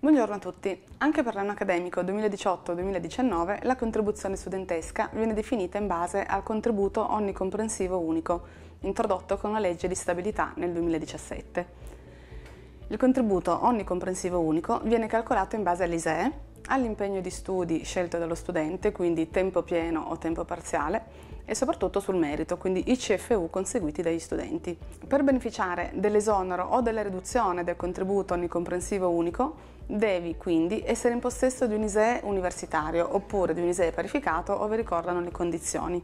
Buongiorno a tutti. Anche per l'anno accademico 2018-2019 la contribuzione studentesca viene definita in base al contributo onnicomprensivo unico, introdotto con la legge di stabilità nel 2017. Il contributo onnicomprensivo unico viene calcolato in base all'ISEE, all'impegno di studi scelto dallo studente, quindi tempo pieno o tempo parziale, e soprattutto sul merito, quindi i CFU conseguiti dagli studenti. Per beneficiare dell'esonero o della riduzione del contributo onnicomprensivo unico, devi quindi essere in possesso di un ISEE universitario oppure di un ISEE parificato ove ricordano le condizioni.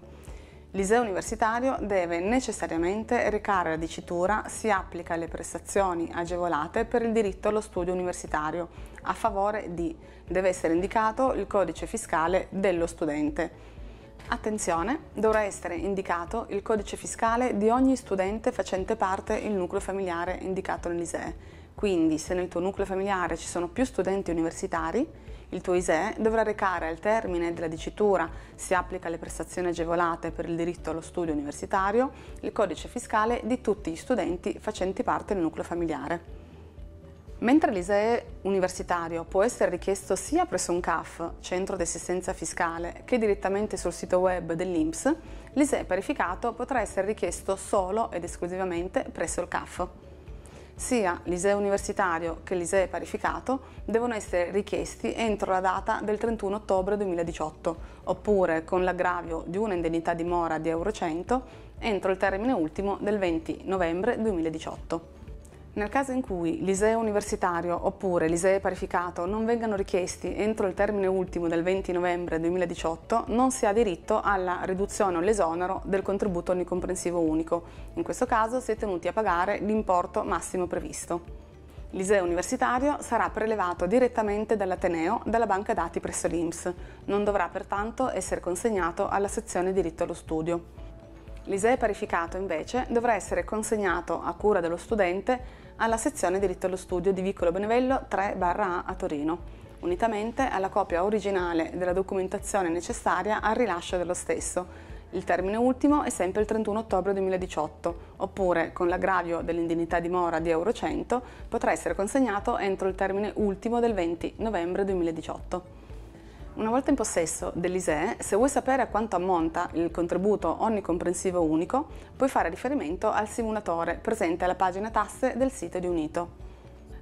L'ISEE universitario deve necessariamente recare la dicitura si applica alle prestazioni agevolate per il diritto allo studio universitario a favore di deve essere indicato il codice fiscale dello studente Attenzione, dovrà essere indicato il codice fiscale di ogni studente facente parte il nucleo familiare indicato nell'ISEE. Quindi, se nel tuo nucleo familiare ci sono più studenti universitari, il tuo ISEE dovrà recare al termine della dicitura si applica alle prestazioni agevolate per il diritto allo studio universitario il codice fiscale di tutti gli studenti facenti parte del nucleo familiare. Mentre l'ISEE universitario può essere richiesto sia presso un CAF, centro di assistenza fiscale, che direttamente sul sito web dell'INPS, l'ISEE parificato potrà essere richiesto solo ed esclusivamente presso il CAF. Sia l'ISEE universitario che l'ISEE parificato devono essere richiesti entro la data del 31 ottobre 2018, oppure con l'aggravio di una indennità di mora di Euro 100 entro il termine ultimo del 20 novembre 2018. Nel caso in cui l'ISEE universitario oppure l'ISEE parificato non vengano richiesti entro il termine ultimo del 20 novembre 2018, non si ha diritto alla riduzione o l'esonero del contributo onnicomprensivo unico. In questo caso si è tenuti a pagare l'importo massimo previsto. L'ISEE universitario sarà prelevato direttamente dall'Ateneo dalla banca dati presso l'INPS. Non dovrà pertanto essere consegnato alla sezione diritto allo studio. L'ISEE parificato invece dovrà essere consegnato a cura dello studente alla sezione diritto allo studio di Vicolo Benevello 3-A a Torino, unitamente alla copia originale della documentazione necessaria al rilascio dello stesso. Il termine ultimo è sempre il 31 ottobre 2018, oppure con l'aggravio dell'indennità di mora di Euro 100 potrà essere consegnato entro il termine ultimo del 20 novembre 2018. Una volta in possesso dell'ISEE, se vuoi sapere a quanto ammonta il contributo onnicomprensivo unico, puoi fare riferimento al simulatore presente alla pagina tasse del sito di Unito.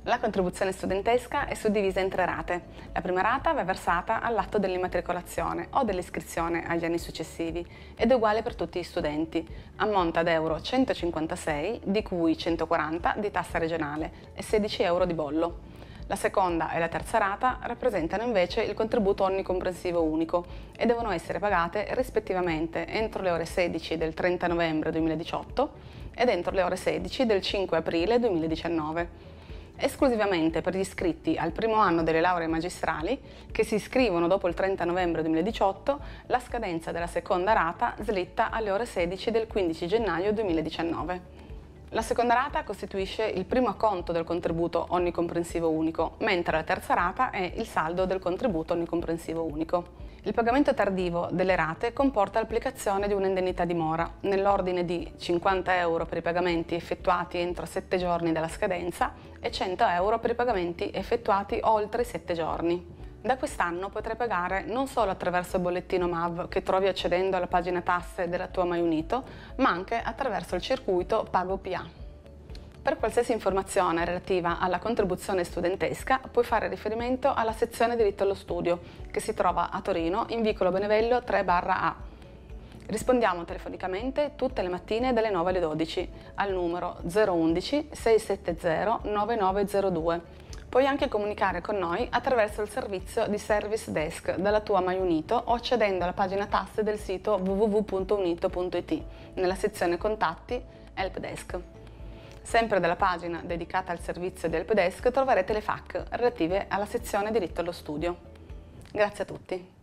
La contribuzione studentesca è suddivisa in tre rate. La prima rata va versata all'atto dell'immatricolazione o dell'iscrizione agli anni successivi ed è uguale per tutti gli studenti. Ammonta ad euro 156, di cui 140 di tassa regionale e 16 euro di bollo. La seconda e la terza rata rappresentano invece il contributo onnicomprensivo unico e devono essere pagate rispettivamente entro le ore 16 del 30 novembre 2018 ed entro le ore 16 del 5 aprile 2019 esclusivamente per gli iscritti al primo anno delle lauree magistrali che si iscrivono dopo il 30 novembre 2018, la scadenza della seconda rata slitta alle ore 16 del 15 gennaio 2019. La seconda rata costituisce il primo acconto del contributo onnicomprensivo unico, mentre la terza rata è il saldo del contributo onnicomprensivo unico. Il pagamento tardivo delle rate comporta l'applicazione di un'indennità di mora, nell'ordine di 50 euro per i pagamenti effettuati entro 7 giorni dalla scadenza e 100 euro per i pagamenti effettuati oltre i 7 giorni. Da quest'anno potrai pagare non solo attraverso il bollettino MAV che trovi accedendo alla pagina tasse della tua Mai Unito, ma anche attraverso il circuito Pago PA. Per qualsiasi informazione relativa alla contribuzione studentesca puoi fare riferimento alla sezione diritto allo studio che si trova a Torino in vicolo Benevello 3-A. Rispondiamo telefonicamente tutte le mattine dalle 9 alle 12 al numero 011 670 9902 Puoi anche comunicare con noi attraverso il servizio di Service Desk dalla tua MyUnito o accedendo alla pagina tasse del sito www.unito.it nella sezione Contatti Helpdesk. Sempre dalla pagina dedicata al servizio di Helpdesk troverete le FAQ relative alla sezione diritto allo studio. Grazie a tutti.